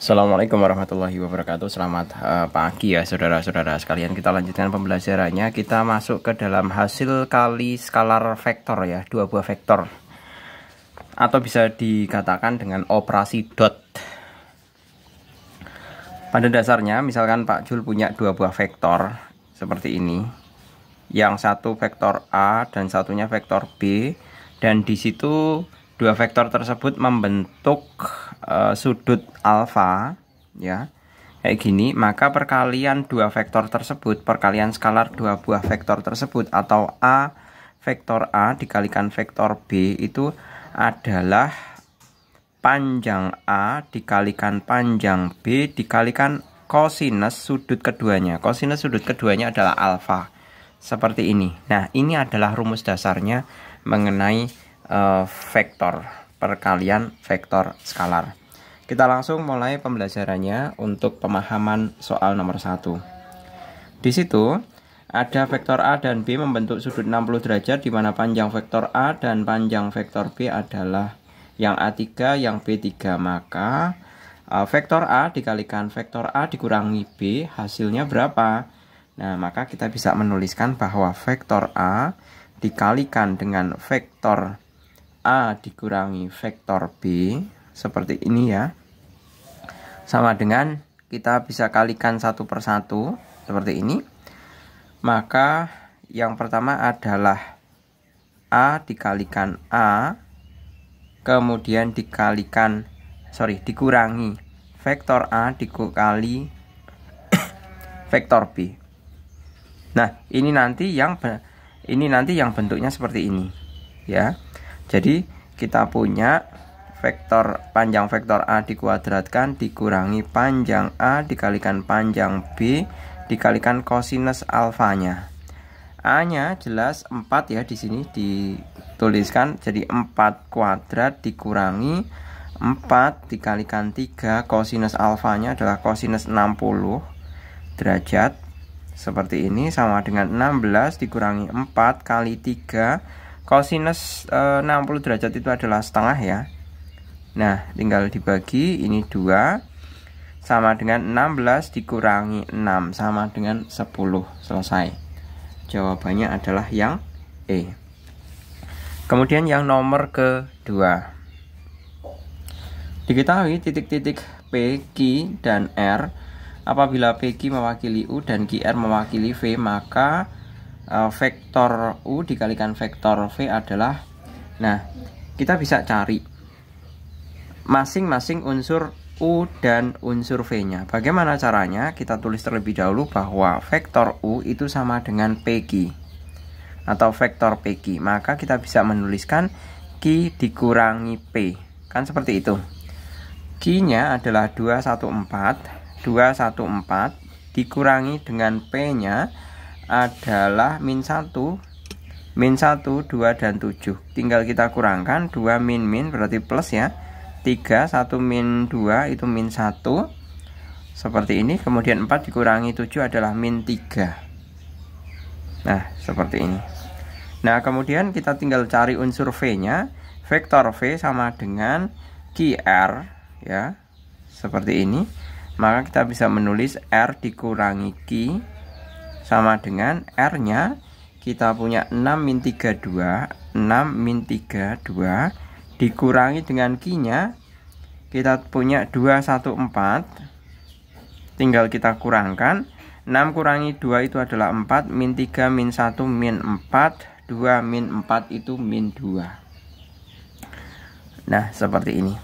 Assalamualaikum warahmatullahi wabarakatuh. Selamat uh, pagi ya saudara-saudara sekalian. Kita lanjutkan pembelajarannya. Kita masuk ke dalam hasil kali skalar vektor ya Dua buah vektor. Atau bisa dikatakan dengan operasi dot. Pada dasarnya misalkan Pak Jul punya dua buah vektor Seperti ini. Yang satu vektor A dan satunya vektor B. Dan di situ dua vektor tersebut membentuk uh, sudut alfa ya. Kayak gini maka perkalian dua vektor tersebut perkalian skalar dua buah vektor tersebut atau a vektor a dikalikan vektor b itu adalah panjang a dikalikan panjang b dikalikan kosinus sudut keduanya. Kosinus sudut keduanya adalah alfa. Seperti ini. Nah ini adalah rumus dasarnya mengenai uh, vektor perkalian vektor skalar. Kita langsung mulai pembelajarannya untuk pemahaman soal nomor 1. Di situ ada vektor A dan B membentuk sudut 60 derajat di mana panjang vektor A dan panjang vektor B adalah yang A3, yang B3. Maka uh, vektor A dikalikan vektor A dikurangi B hasilnya berapa? Nah, maka kita bisa menuliskan bahwa vektor A dikalikan dengan vektor A dikurangi vektor B seperti ini ya. Sama dengan kita bisa kalikan satu persatu seperti ini. Maka yang pertama adalah A dikalikan A kemudian dikalikan sorry dikurangi vektor A dikali vektor B. Nah ini nanti yang ini nanti yang bentuknya seperti ini ya jadi kita punya vektor panjang vektor A dikuadratkan dikurangi panjang A dikalikan panjang B dikalikan kosinus alfanya. A-nya jelas 4 ya di sini dituliskan jadi 4 kuadrat dikurangi 4 dikalikan 3 kosinus alfanya adalah kosinus 60 derajat seperti ini sama dengan 16 dikurangi 4 kali 3 Kosinus e, 60 derajat itu adalah setengah ya. Nah, tinggal dibagi ini 2 sama dengan 16 dikurangi 6 sama dengan 10. Selesai. Jawabannya adalah yang E. Kemudian yang nomor kedua. Diketahui titik-titik P, Q, dan R apabila PQ mewakili U dan QR mewakili V maka uh, vektor U dikalikan vektor V adalah Nah, kita bisa cari masing-masing unsur U dan unsur V-nya. Bagaimana caranya? Kita tulis terlebih dahulu bahwa vektor U itu sama dengan PQ atau vektor PQ. Maka kita bisa menuliskan Q dikurangi P. Kan seperti itu. Q-nya adalah 214, 214 dikurangi dengan P-nya adalah min 1 min 1 2 dan 7 tinggal kita kurangkan 2 min min berarti plus ya. 3 1 min 2 itu min 1 seperti ini kemudian 4 dikurangi 7 adalah min 3 nah seperti ini. Nah kemudian kita tinggal cari unsur V nya vektor V sama dengan QR ya. Seperti ini. Maka kita bisa menulis R dikurangi Q sama dengan R-nya kita punya 6 min 32 6 min 32 dikurangi dengan Q-nya kita punya 214 tinggal kita kurangkan. 6 kurangi 2 itu adalah 4 min 3 min 1 min 4 2 min 4 itu min 2 nah seperti ini.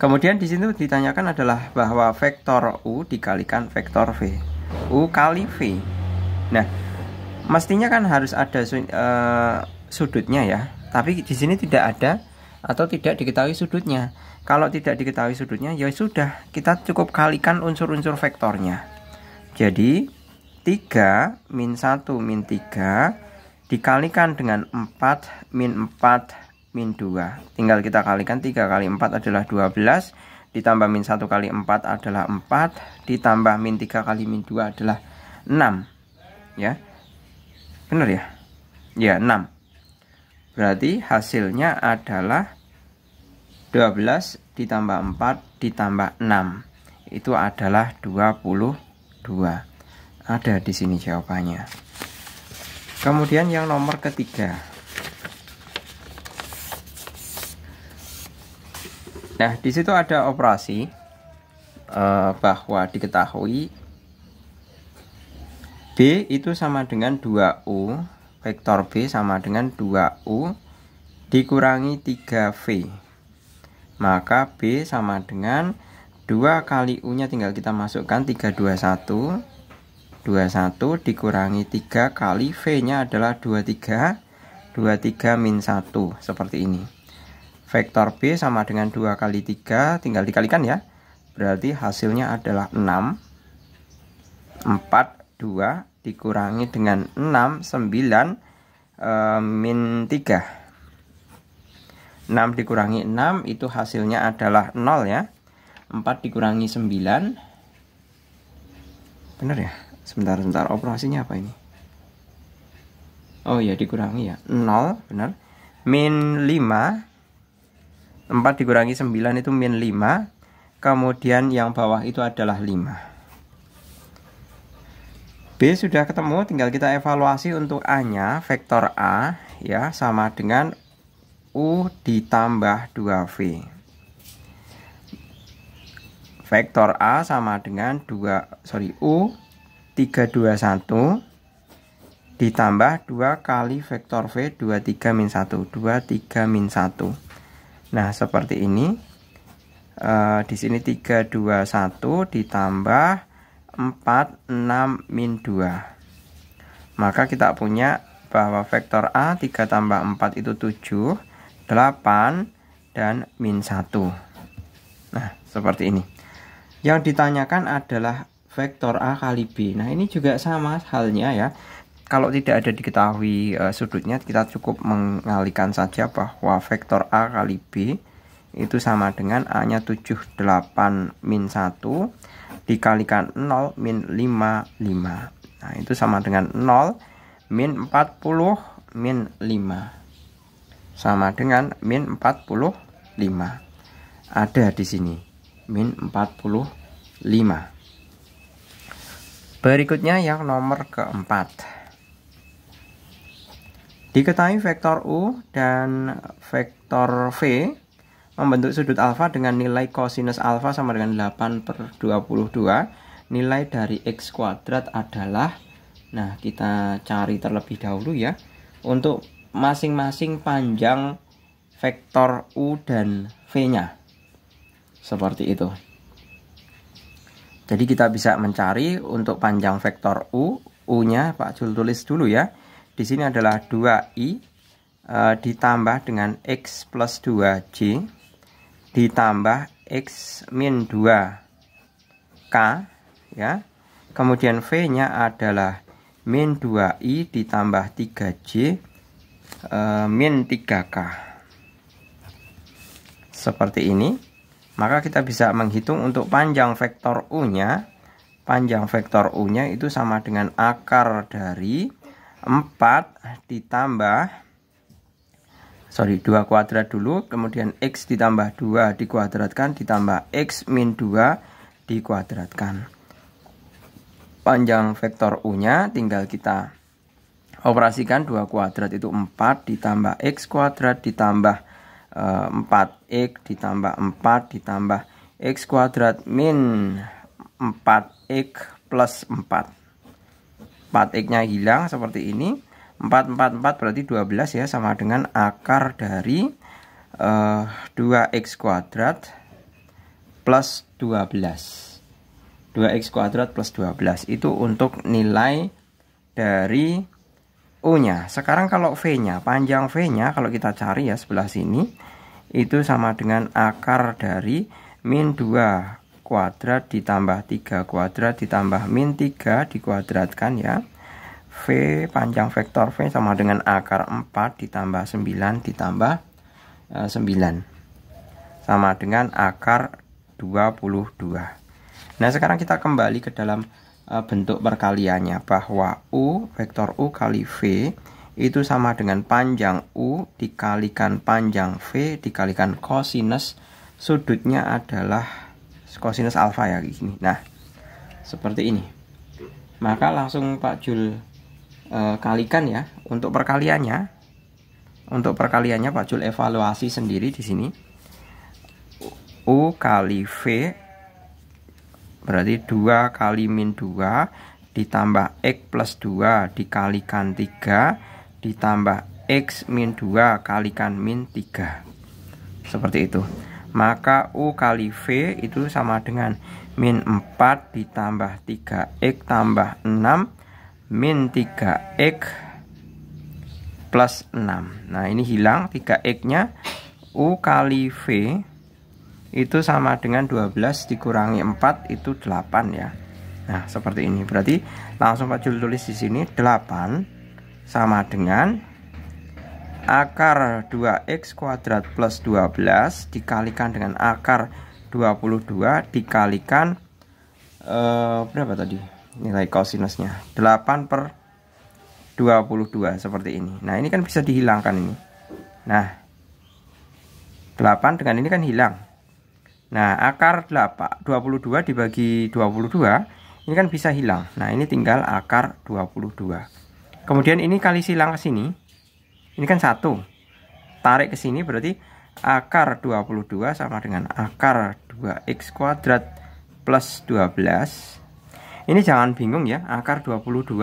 Kemudian di sini ditanyakan adalah bahwa vektor U dikalikan vektor V. U kali V Nah, mestinya kan harus ada uh, sudutnya ya. Tapi di sini tidak ada atau tidak diketahui sudutnya. Kalau tidak diketahui sudutnya, ya sudah, kita cukup kalikan unsur-unsur vektornya. Jadi, 3 min 1 min 3 dikalikan dengan 4 min 4 min 2. Tinggal kita kalikan 3 kali 4 adalah 12, ditambah min 1 kali 4 adalah 4, ditambah min 3 kali min 2 adalah 6 ya benar ya ya 6 berarti hasilnya adalah 12 ditambah 4 ditambah 6 itu adalah 22. Ada di sini jawabannya. Kemudian yang nomor ketiga. Nah, di situ ada operasi uh, bahwa diketahui B itu sama dengan 2U, vektor B sama dengan 2U dikurangi 3V. Maka B sama dengan 2 kali U nya tinggal kita masukkan 321 21 dikurangi 3 kali V nya adalah 23 23 min 1 seperti ini. Vektor B sama dengan 2 kali 3 tinggal dikalikan ya. Berarti hasilnya adalah 6 4 2 dikurangi dengan 6 9 e, min 3 6 dikurangi 6 itu hasilnya adalah 0 ya. 4 dikurangi 9 benar ya? Sebentar sebentar. Operasinya apa ini? Oh ya dikurangi ya. 0 benar. Min 5 4 dikurangi 9 itu min 5 kemudian yang bawah itu adalah 5 B sudah ketemu tinggal kita evaluasi untuk A nya vektor A ya sama dengan U ditambah 2V vektor A sama dengan 2 sorry U 321 ditambah 2 kali vektor V 23 min 1 23 min 1 nah seperti ini. Uh, di sini 321 ditambah 4 6 min 2 maka kita punya bahwa vektor A 3 tambah 4 itu 7 8 dan min 1 nah seperti ini. Yang ditanyakan adalah vektor A kali B. Nah ini juga sama halnya ya. Kalau tidak ada diketahui uh, sudutnya kita cukup mengalihkan saja bahwa vektor A kali B itu sama dengan A nya 78 min 1 dikalikan 0 min 55 nah itu sama dengan 0 min 40 min 5 sama dengan min 45 ada di sini min 45 berikutnya yang nomor keempat. Diketahui vektor U dan vektor V membentuk sudut alfa dengan nilai kosinus alfa sama dengan 8 per 22 nilai dari x kuadrat adalah nah kita cari terlebih dahulu ya untuk masing-masing panjang vektor U dan V nya. Seperti itu. Jadi kita bisa mencari untuk panjang vektor U U nya Pak Jul tulis dulu ya. Di sini adalah 2i e, eh, ditambah dengan x plus 2j ditambah X min 2K ya. Kemudian V-nya adalah min 2I ditambah 3J e, min 3K. Seperti ini. Maka kita bisa menghitung untuk panjang vektor U-nya. Panjang vektor U-nya itu sama dengan akar dari 4 ditambah sorry 2 kuadrat dulu kemudian x ditambah 2 dikuadratkan ditambah x min 2 dikuadratkan. Panjang vektor u nya tinggal kita operasikan 2 kuadrat itu 4 ditambah x kuadrat ditambah e, eh, 4x ditambah 4 ditambah x kuadrat min 4x plus 4 4x nya hilang seperti ini 4, 4, 4 berarti 12 ya sama dengan akar dari uh, eh, 2x kuadrat plus 12 2x kuadrat plus 12 itu untuk nilai dari U nya. Sekarang kalau V nya panjang V nya kalau kita cari ya sebelah sini itu sama dengan akar dari min 2 kuadrat ditambah 3 kuadrat ditambah min 3 dikuadratkan ya V panjang vektor V sama dengan akar 4 ditambah 9 ditambah e, eh, 9 sama dengan akar 22 nah sekarang kita kembali ke dalam e, bentuk perkaliannya bahwa U vektor U kali V itu sama dengan panjang U dikalikan panjang V dikalikan kosinus. Sudutnya adalah kosinus alfa ya gini. Nah seperti ini. Maka langsung Pak Jul e, kalikan ya untuk perkaliannya untuk perkaliannya Pak Jul evaluasi sendiri di sini. U kali V berarti 2 kali min 2 ditambah X plus 2 dikalikan 3 ditambah X min 2 kalikan min 3 seperti itu. Maka U kali V itu sama dengan min 4 ditambah 3X tambah 6 min 3X plus 6 nah ini hilang 3X nya U kali V itu sama dengan 12 dikurangi 4 itu 8 ya. Nah seperti ini. Berarti langsung Pak Jul tulis di sini 8 sama dengan akar 2x kuadrat plus 12 dikalikan dengan akar 22 dikalikan eh, berapa tadi nilai kosinusnya 8 per 22 seperti ini. Nah ini kan bisa dihilangkan ini. Nah 8 dengan ini kan hilang. Nah akar 8 22 dibagi 22 ini kan bisa hilang. Nah ini tinggal akar 22 kemudian ini kali silang ke sini ini kan satu. Tarik ke sini berarti akar 22 sama dengan akar 2x kuadrat plus 12. Ini jangan bingung ya, akar 22,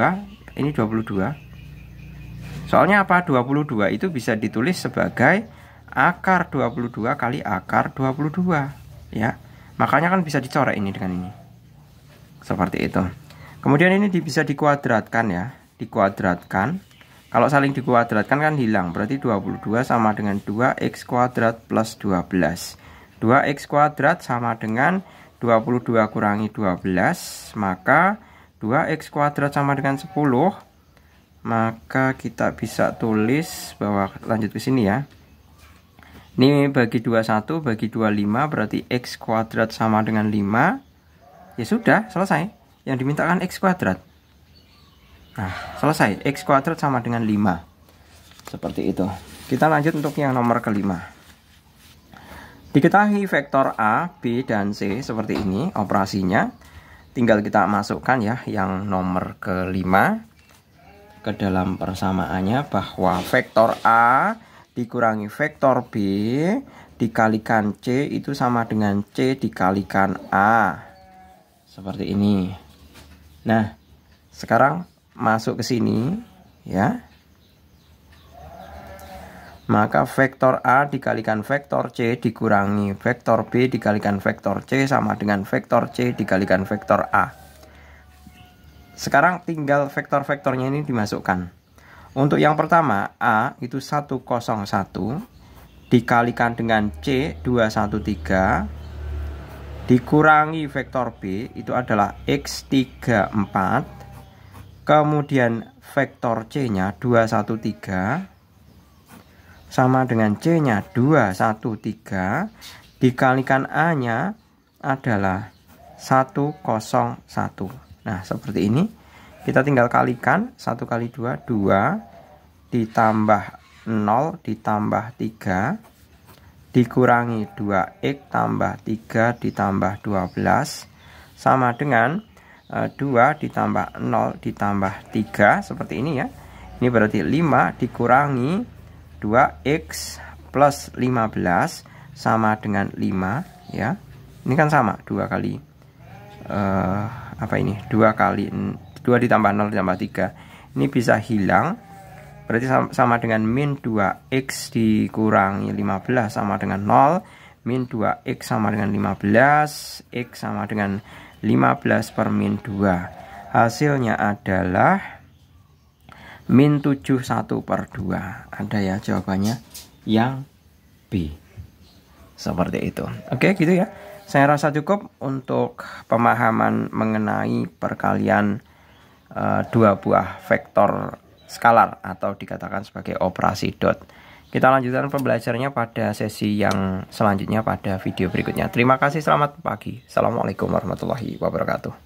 ini 22. Soalnya apa? 22 itu bisa ditulis sebagai akar 22 kali akar 22, ya. Makanya kan bisa dicoret ini dengan ini. Seperti itu. Kemudian ini bisa dikuadratkan ya, dikuadratkan kalau saling dikuadratkan kan hilang. Berarti 22 sama dengan 2x kuadrat plus 12. 2x kuadrat sama dengan 22 kurangi 12. Maka 2x kuadrat sama dengan 10. Maka kita bisa tulis bahwa lanjut ke sini ya. Ini bagi 21 bagi 25 berarti x kuadrat sama dengan 5. Ya sudah, selesai. Yang dimintakan x kuadrat. Nah, selesai. X kuadrat sama dengan 5. Seperti itu. Kita lanjut untuk yang nomor kelima. Diketahui vektor A, B, dan C seperti ini operasinya. Tinggal kita masukkan ya yang nomor kelima ke dalam persamaannya bahwa vektor A dikurangi vektor B dikalikan C itu sama dengan C dikalikan A. Seperti ini. Nah, sekarang masuk ke sini ya maka vektor A dikalikan vektor C dikurangi. Vektor B dikalikan vektor C sama dengan vektor C dikalikan vektor A. Sekarang tinggal vektor-vektornya ini dimasukkan. Untuk yang pertama A itu 101 dikalikan dengan C 213 dikurangi vektor B itu adalah X34 Kemudian vektor C-nya 213 sama dengan C-nya 213 dikalikan A-nya adalah 101. Nah, seperti ini. Kita tinggal kalikan 1 kali 2 2 ditambah 0 ditambah 3 dikurangi 2x tambah 3 ditambah 12 sama dengan 2 eh, ditambah 0 ditambah 3 seperti ini ya ini berarti 5 dikurangi 2x plus 15 sama dengan 5 ya. Ini kan sama 2 kali uh, apa ini? 2 kali 2 ditambah 0 ditambah 3 ini bisa hilang. Berarti sama dengan min 2x dikurangi 15 sama dengan 0 min 2x sama dengan 15 x sama dengan 15 per min 2 hasilnya adalah min 71 per 2 ada ya jawabannya yang B seperti itu oke gitu ya saya rasa cukup untuk pemahaman mengenai perkalian uh, dua buah vektor skalar atau dikatakan sebagai operasi dot kita lanjutkan pembelajarannya pada sesi yang selanjutnya pada video berikutnya. Terima kasih, selamat pagi. Assalamualaikum warahmatullahi wabarakatuh.